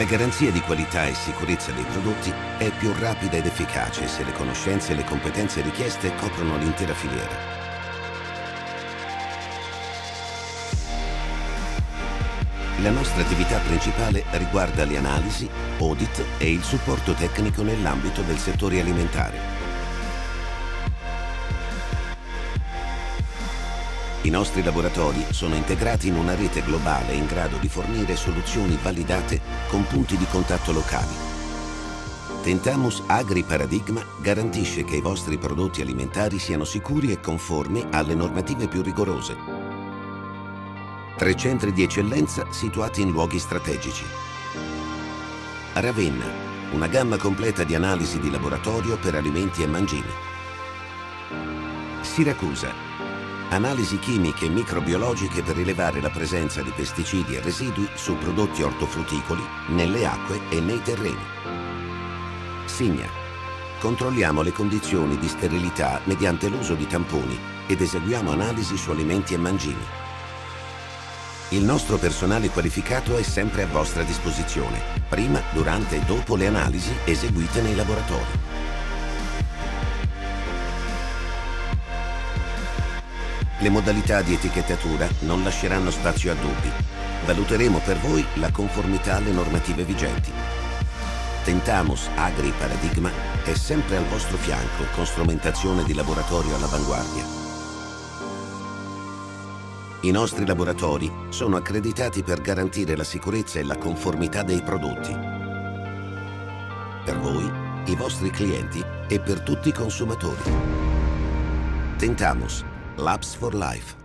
La garanzia di qualità e sicurezza dei prodotti è più rapida ed efficace se le conoscenze e le competenze richieste coprono l'intera filiera. La nostra attività principale riguarda le analisi, audit e il supporto tecnico nell'ambito del settore alimentare. I nostri laboratori sono integrati in una rete globale in grado di fornire soluzioni validate con punti di contatto locali. Tentamus Agri Paradigma garantisce che i vostri prodotti alimentari siano sicuri e conformi alle normative più rigorose. Tre centri di eccellenza situati in luoghi strategici. Ravenna, una gamma completa di analisi di laboratorio per alimenti e mangimi. Siracusa, analisi chimiche e microbiologiche per rilevare la presenza di pesticidi e residui su prodotti ortofrutticoli, nelle acque e nei terreni. Signa. Controlliamo le condizioni di sterilità mediante l'uso di tamponi ed eseguiamo analisi su alimenti e mangimi. Il nostro personale qualificato è sempre a vostra disposizione, prima, durante e dopo le analisi eseguite nei laboratori. Le modalità di etichettatura non lasceranno spazio a dubbi. Valuteremo per voi la conformità alle normative vigenti. Tentamus Agri Paradigma è sempre al vostro fianco con strumentazione di laboratorio all'avanguardia. I nostri laboratori sono accreditati per garantire la sicurezza e la conformità dei prodotti. Per voi, i vostri clienti e per tutti i consumatori. Tentamus Labs for Life.